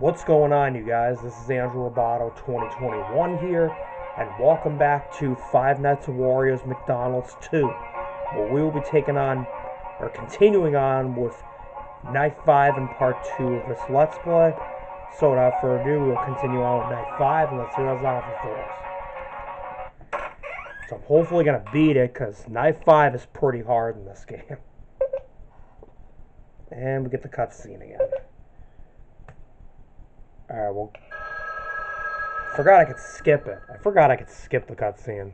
What's going on, you guys? This is Andrew Ribaudo 2021 here, and welcome back to Five Nights at Wario's McDonald's 2, where we will be taking on, or continuing on, with Night 5 and Part 2 of this Let's Play. So without further ado, we'll continue on with Night 5, and let's see what else offers for us. So I'm hopefully going to beat it, because Night 5 is pretty hard in this game. And we get the cutscene again. Alright, well. Forgot I could skip it. I forgot I could skip the cutscene.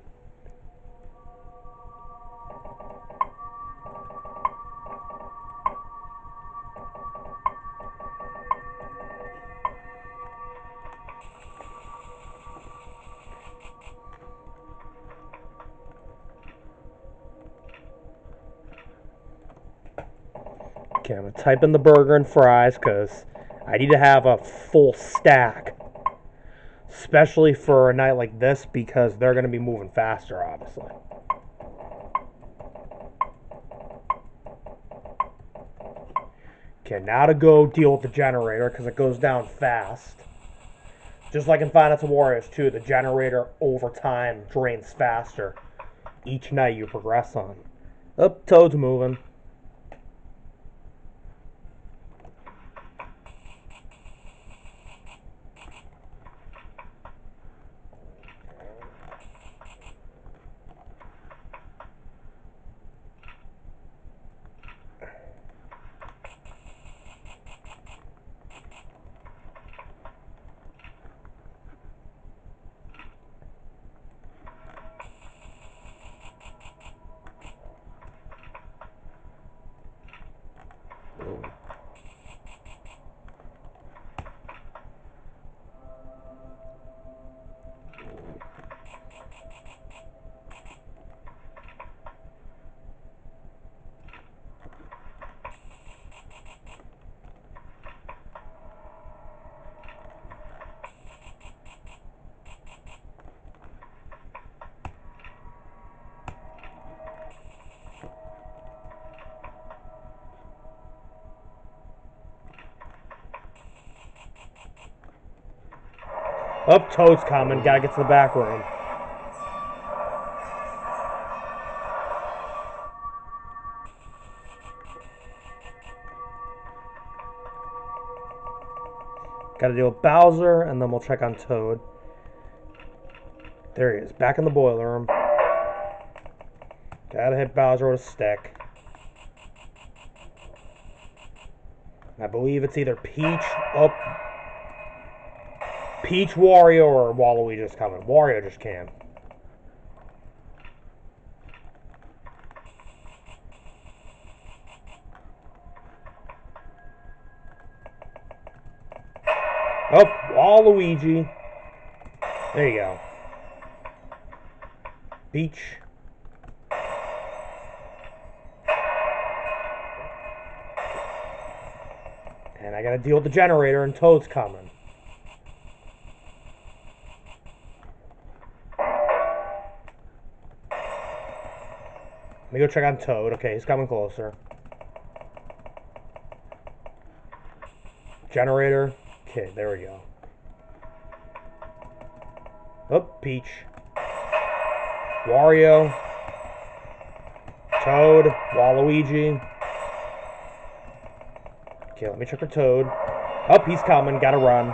Okay, I'm gonna type in the burger and fries because I need to have a full stack. Especially for a night like this because they're gonna be moving faster, obviously. Okay, now to go deal with the generator because it goes down fast. Just like in Final Warriors 2, the generator over time drains faster each night you progress on. Up, Toad's moving. Up, Toad's coming. Gotta get to the back room. Gotta deal with Bowser, and then we'll check on Toad. There he is, back in the boiler room. Gotta hit Bowser with a stick. I believe it's either Peach up. Peach, Wario, or Waluigi's coming. Wario just came. Oh, Waluigi. There you go. Peach. And I gotta deal with the generator and Toad's coming. Let me go check on Toad. Okay, he's coming closer. Generator. Okay, there we go. Oh, Peach. Wario. Toad. Waluigi. Okay, let me check for Toad. Up, oh, he's coming. Gotta run.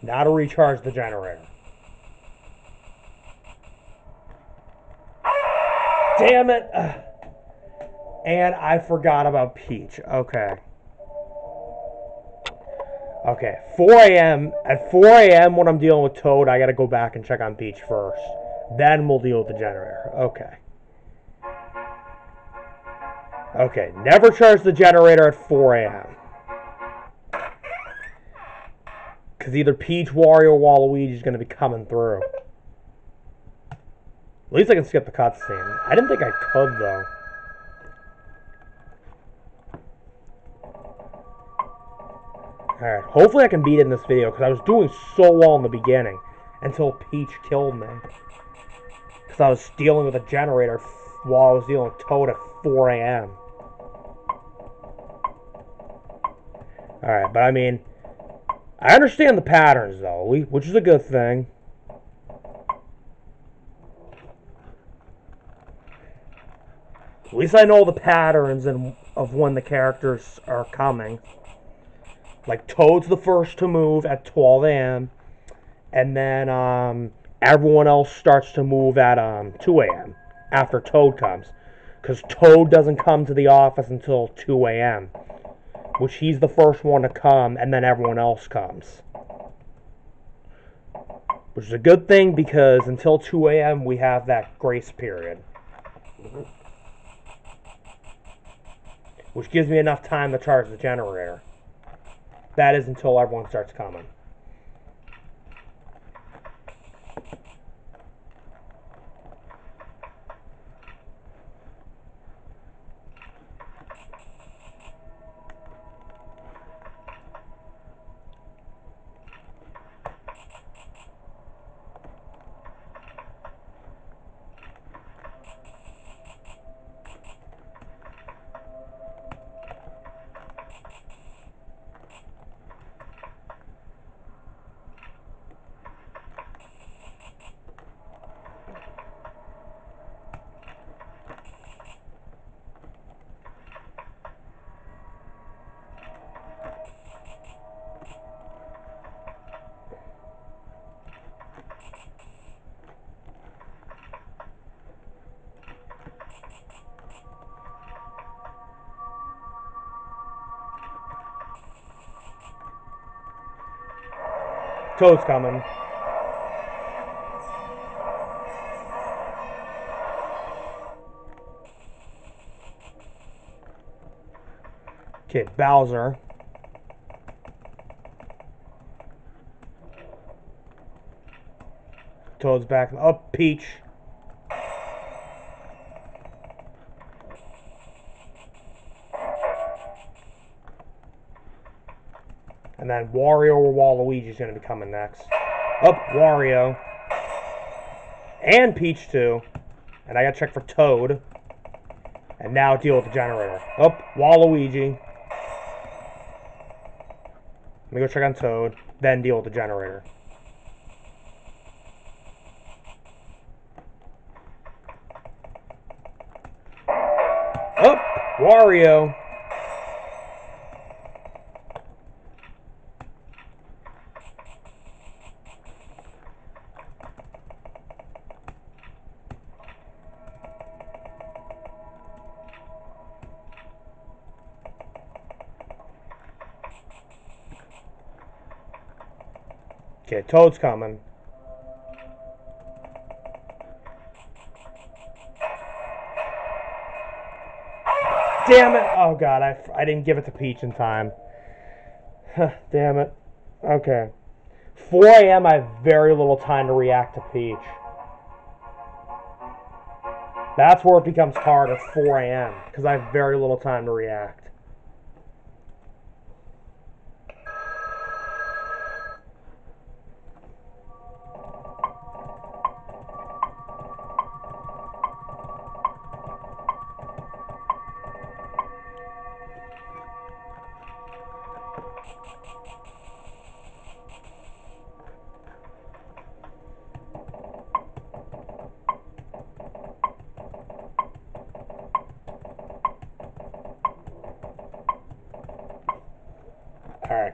Now to recharge the generator. Damn it! And I forgot about Peach. Okay. Okay, 4 a.m. At 4 a.m. when I'm dealing with Toad, I gotta go back and check on Peach first. Then we'll deal with the generator. Okay. Okay, never charge the generator at 4 a.m. Because either Peach, Wario, or Waluigi is going to be coming through. At least I can skip the cutscene. I didn't think I could, though. Alright, hopefully I can beat it in this video, because I was doing so well in the beginning. Until Peach killed me. Because I was dealing with a generator while I was dealing with Toad at 4 a.m. Alright, but I mean... I understand the patterns, though, which is a good thing. At least I know the patterns and of when the characters are coming. Like, Toad's the first to move at 12 a.m. And then um, everyone else starts to move at um, 2 a.m. after Toad comes. Because Toad doesn't come to the office until 2 a.m. Which he's the first one to come, and then everyone else comes. Which is a good thing because until 2 a.m. we have that grace period. Which gives me enough time to charge the generator. That is until everyone starts coming. Toad's coming. Okay, Bowser. Toad's back. Up, oh, Peach. And then Wario or Waluigi is going to be coming next. Up, oh, Wario. And Peach, too. And I got to check for Toad. And now deal with the generator. Up, oh, Waluigi. Let me go check on Toad. Then deal with the generator. Up, Wario. Okay, Toad's coming. Damn it! Oh god, I, I didn't give it to Peach in time. Damn it. Okay. 4 a.m. I have very little time to react to Peach. That's where it becomes hard at 4 a.m. Because I have very little time to react.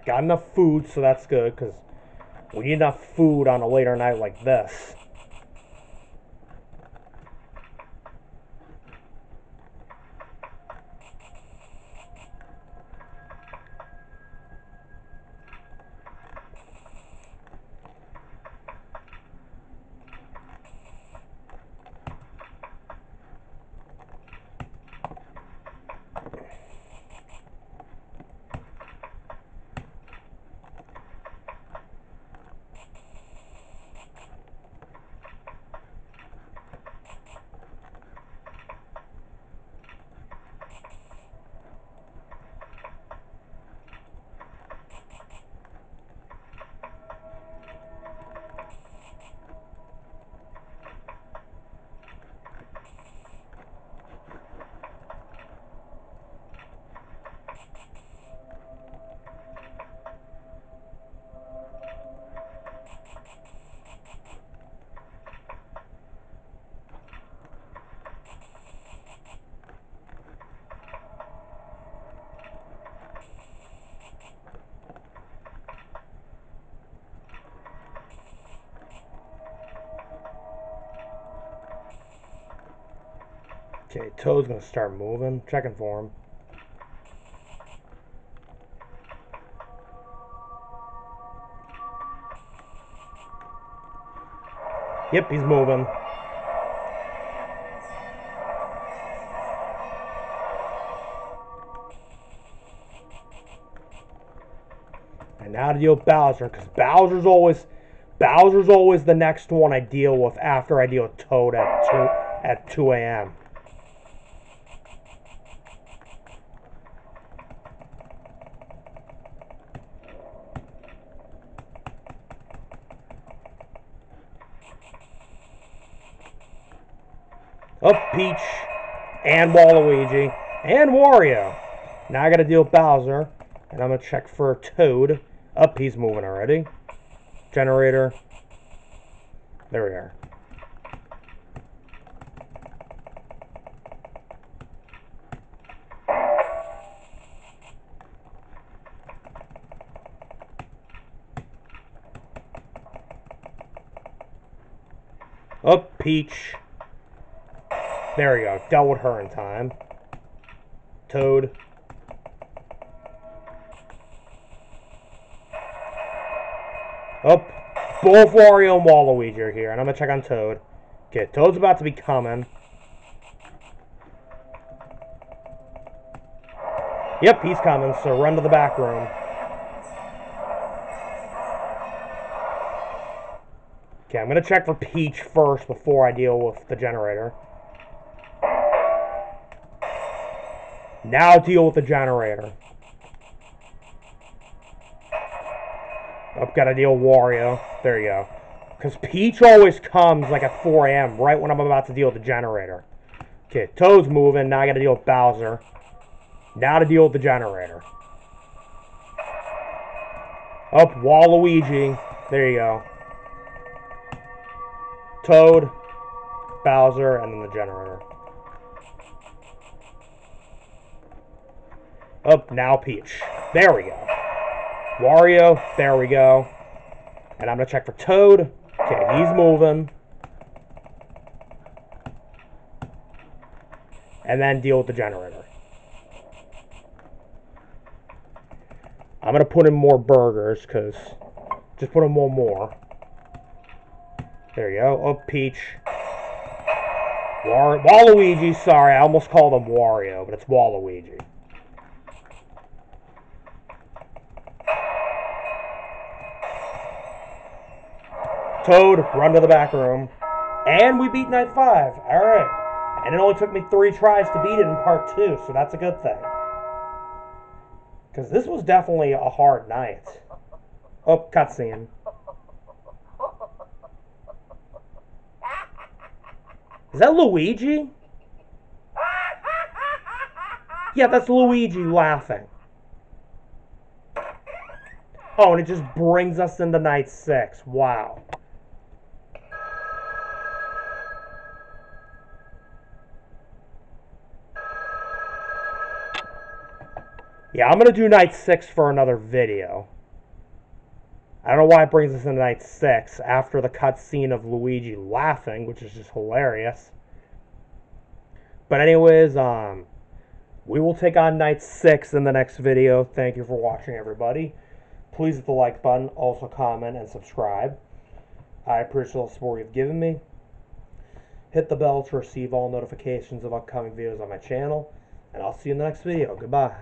Got enough food, so that's good, because we need enough food on a later night like this. Okay, Toad's gonna start moving. Checking for him. Yep, he's moving. And now to deal with Bowser, because Bowser's always Bowser's always the next one I deal with after I deal with Toad at two at 2 a.m. Up Peach and Waluigi and Wario. Now I gotta deal with Bowser. And I'm gonna check for Toad. Up, he's moving already. Generator. There we are. Up, Peach. There we go. Dealt with her in time. Toad. Up. Both Wario and Waluigi are here. And I'm to check on Toad. Okay, Toad's about to be coming. Yep, he's coming, so run to the back room. Okay, I'm to check for Peach first before I deal with the generator. Now deal with the generator. I've got to deal with Wario. There you go. Because Peach always comes like at 4 a.m. right when I'm about to deal with the generator. Okay, Toad's moving. Now I got to deal with Bowser. Now to deal with the generator. Up, Waluigi. There you go. Toad, Bowser, and then the generator. Up, now Peach. There we go. Wario, there we go. And I'm going to check for Toad. Okay, he's moving. And then deal with the generator. I'm going to put in more burgers, because... Just put in one more. There you go. Oh, Peach. War Waluigi, sorry, I almost called him Wario, but it's Waluigi. Toad, run to the back room. And we beat Night 5. Alright. And it only took me three tries to beat it in part 2, so that's a good thing. Because this was definitely a hard night. Oh, cutscene. Is that Luigi? Yeah, that's Luigi laughing. Oh, and it just brings us into night six. Wow. Yeah, I'm going to do night six for another video. I don't know why it brings us into night six after the cutscene of Luigi laughing, which is just hilarious. But anyways, um, we will take on night six in the next video. Thank you for watching, everybody. Please hit the like button, also comment and subscribe. I appreciate all the support you've given me. Hit the bell to receive all notifications of upcoming videos on my channel. And I'll see you in the next video. Goodbye.